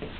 It's